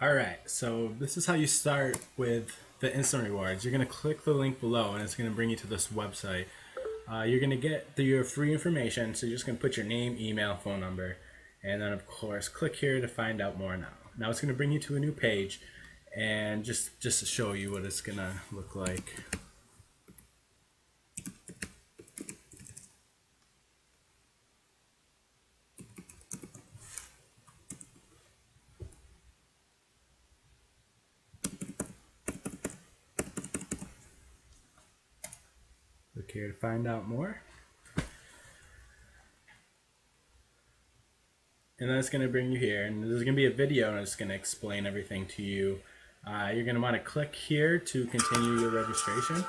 All right, so this is how you start with the instant rewards. You're gonna click the link below, and it's gonna bring you to this website. Uh, you're gonna get your free information. So you're just gonna put your name, email, phone number, and then of course click here to find out more now. Now it's gonna bring you to a new page, and just just to show you what it's gonna look like. Click here to find out more. And then it's going to bring you here, and there's going to be a video, and it's going to explain everything to you. Uh, you're going to want to click here to continue your registration.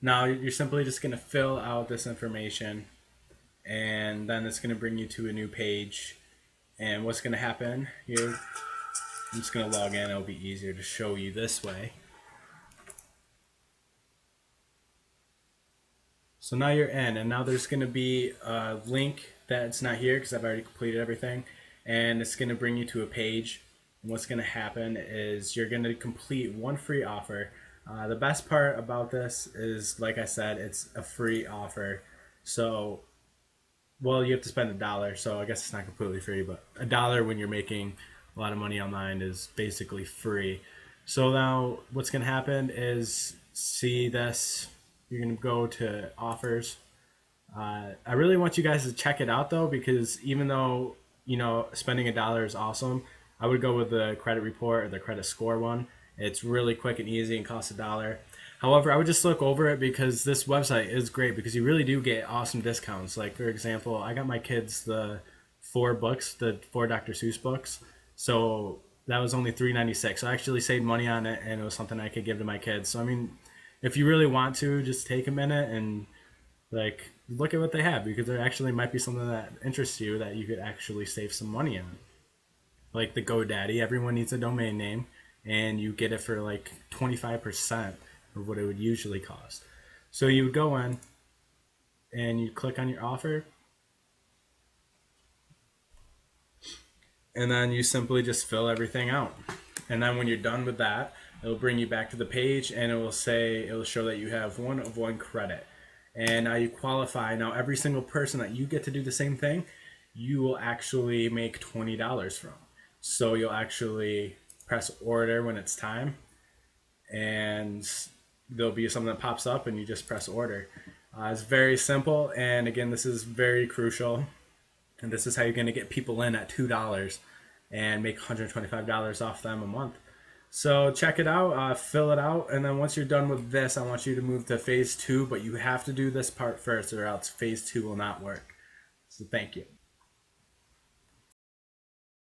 Now you're simply just going to fill out this information, and then it's going to bring you to a new page. And what's going to happen here I'm just going to log in. It'll be easier to show you this way. So now you're in, and now there's going to be a link that's not here because I've already completed everything. And it's going to bring you to a page. And what's going to happen is you're going to complete one free offer. Uh, the best part about this is, like I said, it's a free offer. So, well, you have to spend a dollar. So I guess it's not completely free, but a dollar when you're making a lot of money online is basically free. So now what's going to happen is see this. You're going to go to offers. Uh, I really want you guys to check it out though, because even though, you know, spending a dollar is awesome, I would go with the credit report or the credit score one. It's really quick and easy and costs a dollar. However, I would just look over it because this website is great because you really do get awesome discounts. Like for example, I got my kids the four books, the four Dr. Seuss books so that was only three ninety six. So I actually saved money on it, and it was something I could give to my kids. So I mean, if you really want to, just take a minute and like look at what they have because there actually might be something that interests you that you could actually save some money on. Like the GoDaddy, everyone needs a domain name, and you get it for like twenty five percent of what it would usually cost. So you would go in and you click on your offer, and then you simply just fill everything out. And then when you're done with that, it'll bring you back to the page and it will say, it'll show that you have one of one credit. And now you qualify. Now, every single person that you get to do the same thing, you will actually make $20 from. So you'll actually press order when it's time and there'll be something that pops up and you just press order. Uh, it's very simple. And again, this is very crucial and this is how you're going to get people in at $2 and make $125 off them a month. So check it out, uh, fill it out, and then once you're done with this, I want you to move to phase two, but you have to do this part first or else phase two will not work. So thank you.